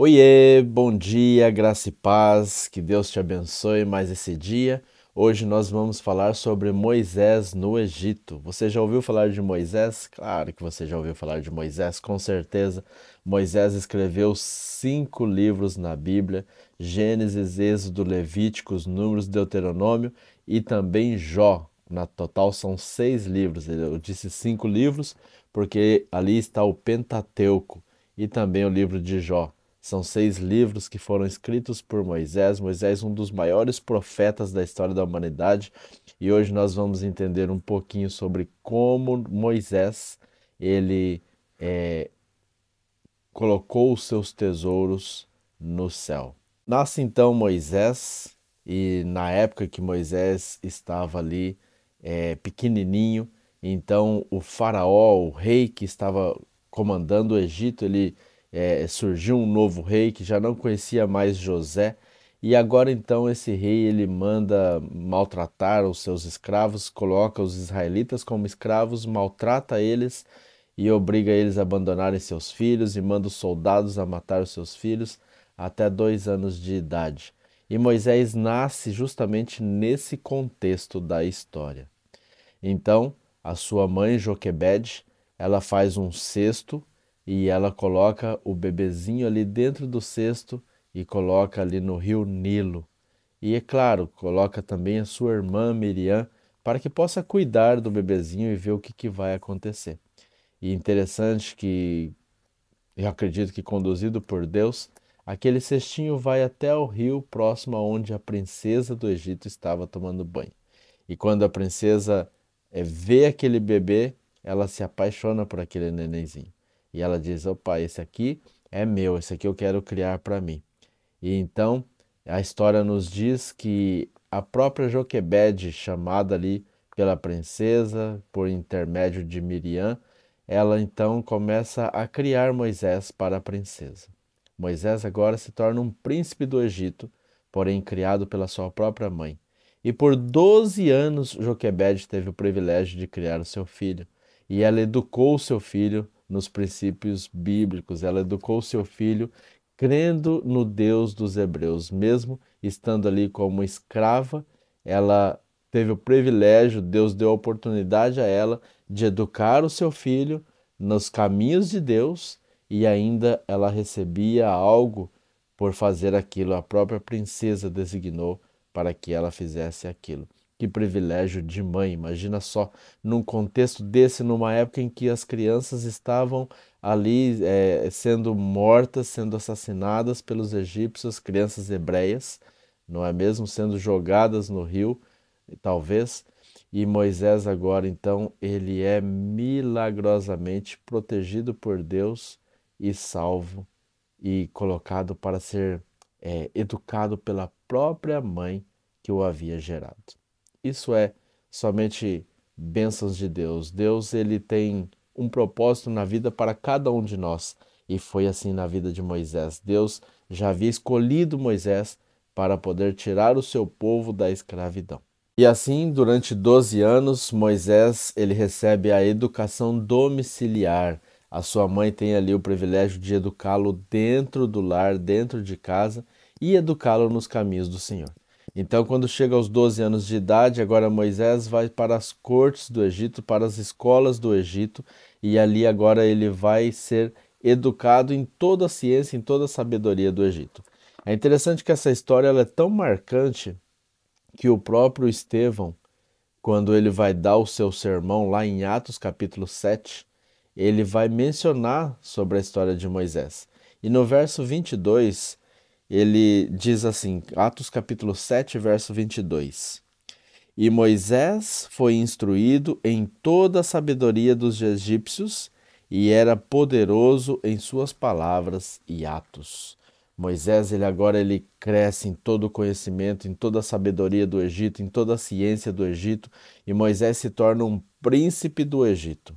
Oiê, bom dia, graça e paz, que Deus te abençoe mais esse dia. Hoje nós vamos falar sobre Moisés no Egito. Você já ouviu falar de Moisés? Claro que você já ouviu falar de Moisés, com certeza. Moisés escreveu cinco livros na Bíblia: Gênesis, Êxodo, Levíticos, Números, Deuteronômio e também Jó. Na total são seis livros. Eu disse cinco livros porque ali está o Pentateuco e também o livro de Jó. São seis livros que foram escritos por Moisés. Moisés, um dos maiores profetas da história da humanidade. E hoje nós vamos entender um pouquinho sobre como Moisés ele é, colocou os seus tesouros no céu. Nasce então Moisés e na época que Moisés estava ali é, pequenininho, então o faraó, o rei que estava comandando o Egito, ele é, surgiu um novo rei que já não conhecia mais José e agora então esse rei ele manda maltratar os seus escravos, coloca os israelitas como escravos, maltrata eles e obriga eles a abandonarem seus filhos e manda os soldados a matar os seus filhos até dois anos de idade. E Moisés nasce justamente nesse contexto da história. Então, a sua mãe Joquebede, ela faz um cesto e ela coloca o bebezinho ali dentro do cesto e coloca ali no rio Nilo. E é claro, coloca também a sua irmã Miriam para que possa cuidar do bebezinho e ver o que, que vai acontecer. E interessante que eu acredito que conduzido por Deus, aquele cestinho vai até o rio próximo aonde a princesa do Egito estava tomando banho. E quando a princesa é, vê aquele bebê, ela se apaixona por aquele nenenzinho. E ela diz: opa, esse aqui é meu, esse aqui eu quero criar para mim. E então a história nos diz que a própria Joquebede, chamada ali pela princesa, por intermédio de Miriam, ela então começa a criar Moisés para a princesa. Moisés agora se torna um príncipe do Egito, porém criado pela sua própria mãe. E por 12 anos Joquebede teve o privilégio de criar o seu filho, e ela educou o seu filho nos princípios bíblicos. Ela educou seu filho crendo no Deus dos hebreus, mesmo estando ali como escrava, ela teve o privilégio, Deus deu a oportunidade a ela de educar o seu filho nos caminhos de Deus e ainda ela recebia algo por fazer aquilo. A própria princesa designou para que ela fizesse aquilo. Que privilégio de mãe, imagina só, num contexto desse, numa época em que as crianças estavam ali é, sendo mortas, sendo assassinadas pelos egípcios, crianças hebreias, não é mesmo? Sendo jogadas no rio, talvez. E Moisés, agora, então, ele é milagrosamente protegido por Deus e salvo e colocado para ser é, educado pela própria mãe que o havia gerado. Isso é somente bênçãos de Deus. Deus ele tem um propósito na vida para cada um de nós. E foi assim na vida de Moisés. Deus já havia escolhido Moisés para poder tirar o seu povo da escravidão. E assim, durante 12 anos, Moisés ele recebe a educação domiciliar. A sua mãe tem ali o privilégio de educá-lo dentro do lar, dentro de casa e educá-lo nos caminhos do Senhor. Então, quando chega aos 12 anos de idade, agora Moisés vai para as cortes do Egito, para as escolas do Egito, e ali agora ele vai ser educado em toda a ciência, em toda a sabedoria do Egito. É interessante que essa história ela é tão marcante que o próprio Estevão, quando ele vai dar o seu sermão lá em Atos capítulo 7, ele vai mencionar sobre a história de Moisés. E no verso 22, ele diz assim, Atos capítulo 7, verso 22. E Moisés foi instruído em toda a sabedoria dos egípcios e era poderoso em suas palavras e atos. Moisés, ele agora ele cresce em todo o conhecimento, em toda a sabedoria do Egito, em toda a ciência do Egito, e Moisés se torna um príncipe do Egito.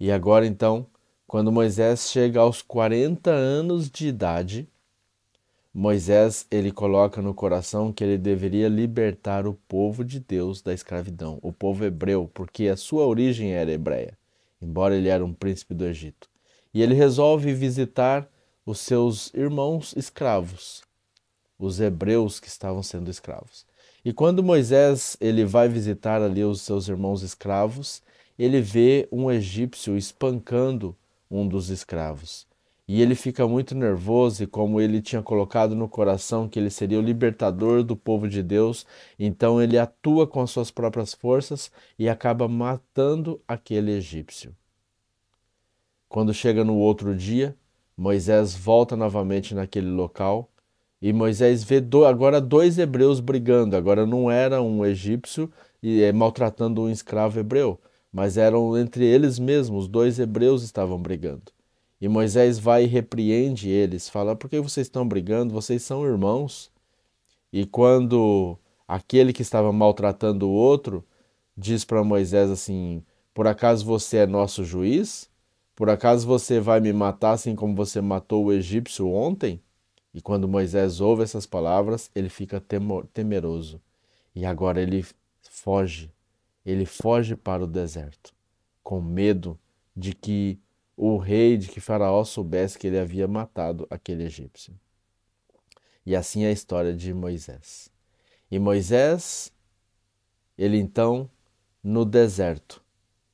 E agora então, quando Moisés chega aos 40 anos de idade, Moisés ele coloca no coração que ele deveria libertar o povo de Deus da escravidão, o povo hebreu, porque a sua origem era hebreia, embora ele era um príncipe do Egito. E ele resolve visitar os seus irmãos escravos, os hebreus que estavam sendo escravos. E quando Moisés ele vai visitar ali os seus irmãos escravos, ele vê um egípcio espancando um dos escravos. E ele fica muito nervoso, e como ele tinha colocado no coração que ele seria o libertador do povo de Deus, então ele atua com as suas próprias forças e acaba matando aquele egípcio. Quando chega no outro dia, Moisés volta novamente naquele local e Moisés vê do, agora dois hebreus brigando. Agora não era um egípcio e é, maltratando um escravo hebreu, mas eram entre eles mesmos, dois hebreus estavam brigando. E Moisés vai e repreende eles, fala: Por que vocês estão brigando? Vocês são irmãos. E quando aquele que estava maltratando o outro diz para Moisés assim: Por acaso você é nosso juiz? Por acaso você vai me matar assim como você matou o egípcio ontem? E quando Moisés ouve essas palavras, ele fica temeroso. E agora ele foge. Ele foge para o deserto, com medo de que o rei de que Faraó soubesse que ele havia matado aquele egípcio. E assim é a história de Moisés. E Moisés, ele então, no deserto,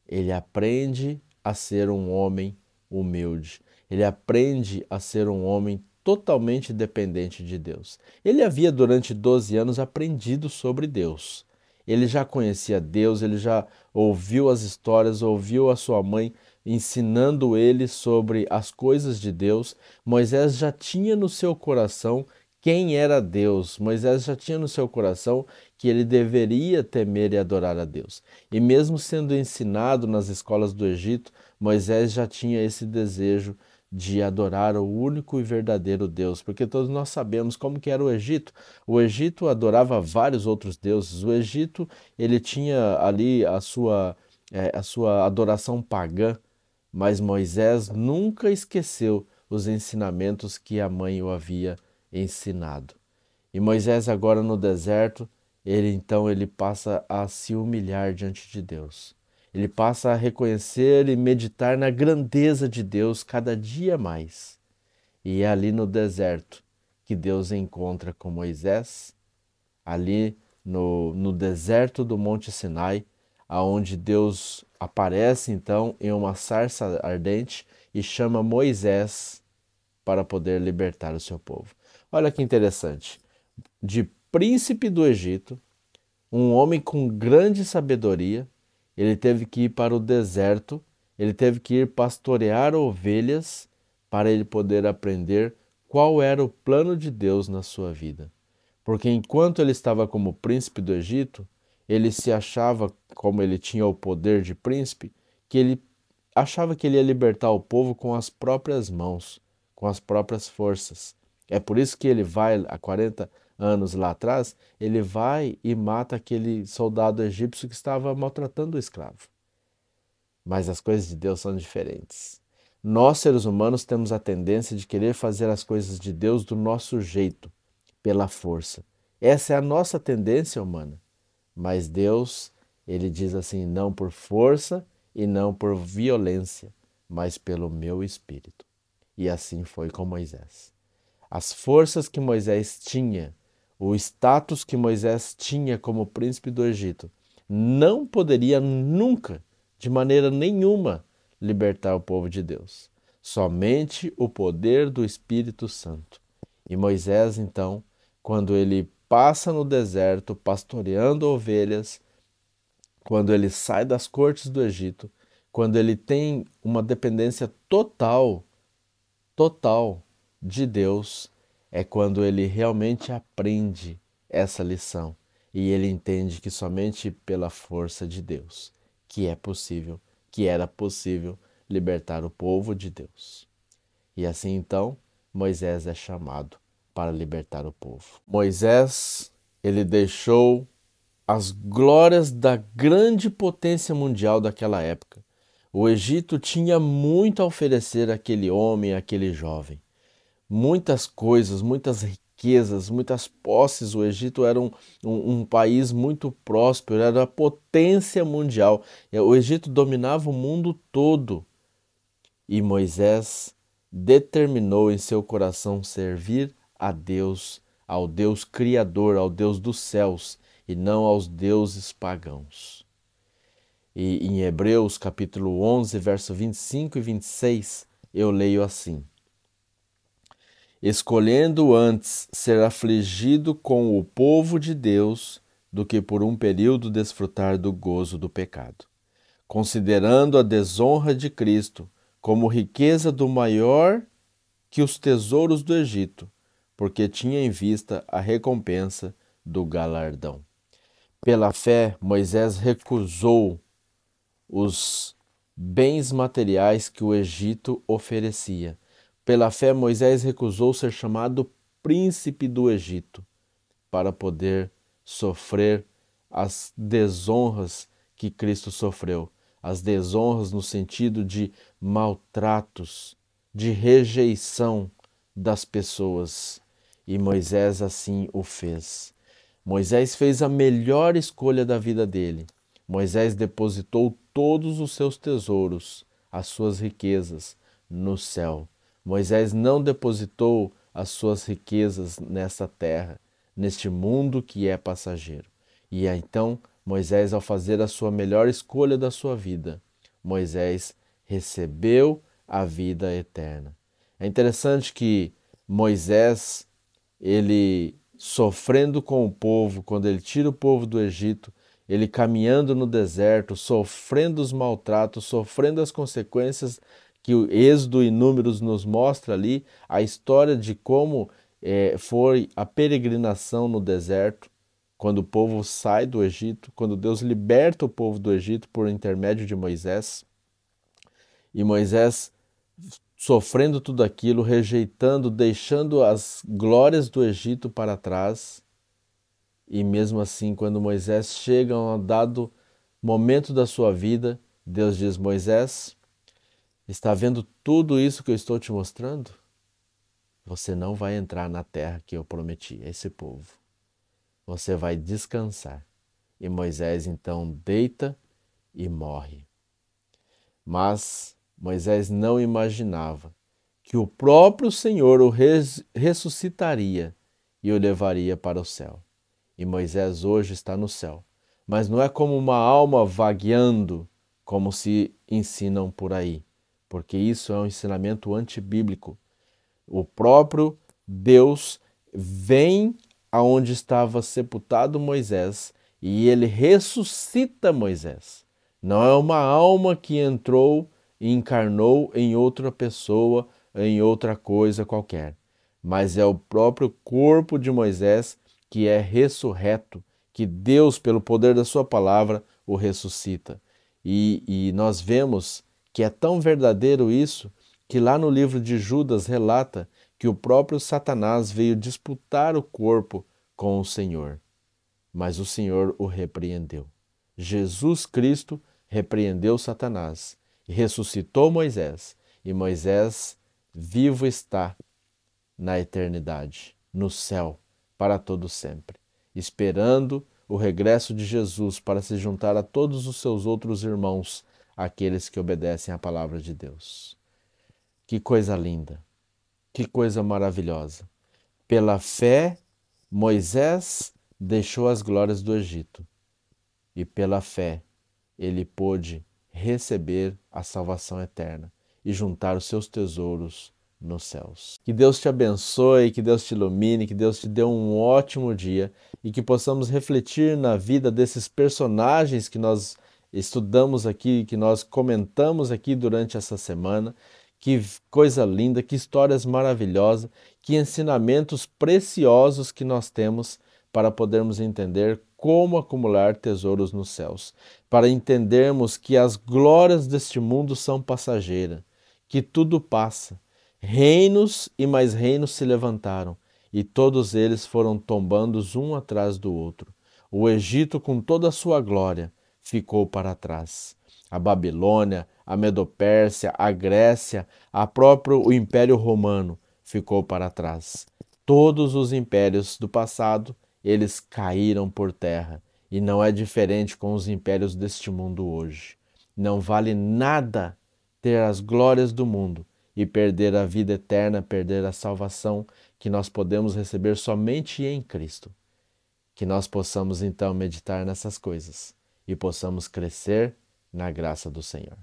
ele aprende a ser um homem humilde. Ele aprende a ser um homem totalmente dependente de Deus. Ele havia durante 12 anos aprendido sobre Deus. Ele já conhecia Deus, ele já ouviu as histórias, ouviu a sua mãe ensinando ele sobre as coisas de Deus, Moisés já tinha no seu coração quem era Deus. Moisés já tinha no seu coração que ele deveria temer e adorar a Deus. E mesmo sendo ensinado nas escolas do Egito, Moisés já tinha esse desejo de adorar o único e verdadeiro Deus, porque todos nós sabemos como que era o Egito. O Egito adorava vários outros deuses. O Egito, ele tinha ali a sua é, a sua adoração pagã, mas Moisés nunca esqueceu os ensinamentos que a mãe o havia ensinado. E Moisés agora no deserto, ele então ele passa a se humilhar diante de Deus. Ele passa a reconhecer e meditar na grandeza de Deus cada dia mais. E é ali no deserto que Deus encontra com Moisés, ali no, no deserto do Monte Sinai, aonde Deus aparece então em uma sarça ardente e chama Moisés para poder libertar o seu povo. Olha que interessante. De príncipe do Egito, um homem com grande sabedoria, ele teve que ir para o deserto, ele teve que ir pastorear ovelhas para ele poder aprender qual era o plano de Deus na sua vida. Porque enquanto ele estava como príncipe do Egito, ele se achava, como ele tinha o poder de príncipe, que ele achava que ele ia libertar o povo com as próprias mãos, com as próprias forças. É por isso que ele vai, há 40 anos lá atrás, ele vai e mata aquele soldado egípcio que estava maltratando o escravo. Mas as coisas de Deus são diferentes. Nós, seres humanos, temos a tendência de querer fazer as coisas de Deus do nosso jeito, pela força. Essa é a nossa tendência humana. Mas Deus, ele diz assim: não por força e não por violência, mas pelo meu espírito. E assim foi com Moisés. As forças que Moisés tinha, o status que Moisés tinha como príncipe do Egito, não poderia nunca, de maneira nenhuma, libertar o povo de Deus. Somente o poder do Espírito Santo. E Moisés, então, quando ele passa no deserto pastoreando ovelhas, quando ele sai das cortes do Egito, quando ele tem uma dependência total, total de Deus, é quando ele realmente aprende essa lição e ele entende que somente pela força de Deus que é possível, que era possível libertar o povo de Deus. E assim então Moisés é chamado para libertar o povo. Moisés, ele deixou as glórias da grande potência mundial daquela época. O Egito tinha muito a oferecer àquele homem, àquele jovem. Muitas coisas, muitas riquezas, muitas posses. O Egito era um, um, um país muito próspero, era a potência mundial. O Egito dominava o mundo todo. E Moisés determinou em seu coração servir a Deus, ao Deus Criador, ao Deus dos céus e não aos deuses pagãos. E em Hebreus capítulo 11, verso 25 e 26, eu leio assim: Escolhendo antes ser afligido com o povo de Deus do que por um período desfrutar do gozo do pecado, considerando a desonra de Cristo como riqueza do maior que os tesouros do Egito, porque tinha em vista a recompensa do galardão. Pela fé, Moisés recusou os bens materiais que o Egito oferecia. Pela fé, Moisés recusou ser chamado príncipe do Egito para poder sofrer as desonras que Cristo sofreu. As desonras no sentido de maltratos, de rejeição das pessoas. E Moisés assim o fez. Moisés fez a melhor escolha da vida dele. Moisés depositou todos os seus tesouros, as suas riquezas, no céu. Moisés não depositou as suas riquezas nesta terra, neste mundo que é passageiro. E então, Moisés, ao fazer a sua melhor escolha da sua vida, Moisés recebeu a vida eterna. É interessante que Moisés, ele sofrendo com o povo, quando ele tira o povo do Egito, ele caminhando no deserto, sofrendo os maltratos, sofrendo as consequências que o Êxodo e Números nos mostra ali, a história de como é, foi a peregrinação no deserto, quando o povo sai do Egito, quando Deus liberta o povo do Egito por intermédio de Moisés. E Moisés sofrendo tudo aquilo, rejeitando, deixando as glórias do Egito para trás. E mesmo assim, quando Moisés chega a um dado momento da sua vida, Deus diz: Moisés, está vendo tudo isso que eu estou te mostrando? Você não vai entrar na terra que eu prometi a esse povo. Você vai descansar. E Moisés então deita e morre. Mas Moisés não imaginava que o próprio Senhor o res ressuscitaria e o levaria para o céu. E Moisés hoje está no céu, mas não é como uma alma vagueando, como se ensinam por aí, porque isso é um ensinamento antibíblico. O próprio Deus vem aonde estava sepultado Moisés e ele ressuscita Moisés. Não é uma alma que entrou e encarnou em outra pessoa, em outra coisa qualquer. Mas é o próprio corpo de Moisés que é ressurreto, que Deus, pelo poder da Sua palavra, o ressuscita. E, e nós vemos que é tão verdadeiro isso que lá no livro de Judas relata que o próprio Satanás veio disputar o corpo com o Senhor. Mas o Senhor o repreendeu. Jesus Cristo repreendeu Satanás ressuscitou Moisés, e Moisés vivo está na eternidade, no céu, para todo sempre, esperando o regresso de Jesus para se juntar a todos os seus outros irmãos, aqueles que obedecem à palavra de Deus. Que coisa linda, que coisa maravilhosa. Pela fé, Moisés deixou as glórias do Egito, e pela fé ele pôde receber a salvação eterna e juntar os seus tesouros nos céus. Que Deus te abençoe, que Deus te ilumine, que Deus te dê um ótimo dia e que possamos refletir na vida desses personagens que nós estudamos aqui, que nós comentamos aqui durante essa semana. Que coisa linda, que histórias maravilhosas, que ensinamentos preciosos que nós temos para podermos entender como acumular tesouros nos céus, para entendermos que as glórias deste mundo são passageiras, que tudo passa. Reinos e mais reinos se levantaram, e todos eles foram tombando um atrás do outro. O Egito, com toda a sua glória, ficou para trás. A Babilônia, a Medopérsia, a Grécia, a próprio o Império Romano ficou para trás. Todos os impérios do passado eles caíram por terra. E não é diferente com os impérios deste mundo hoje. Não vale nada ter as glórias do mundo e perder a vida eterna, perder a salvação que nós podemos receber somente em Cristo. Que nós possamos então meditar nessas coisas e possamos crescer na graça do Senhor.